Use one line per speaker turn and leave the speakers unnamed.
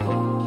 Oh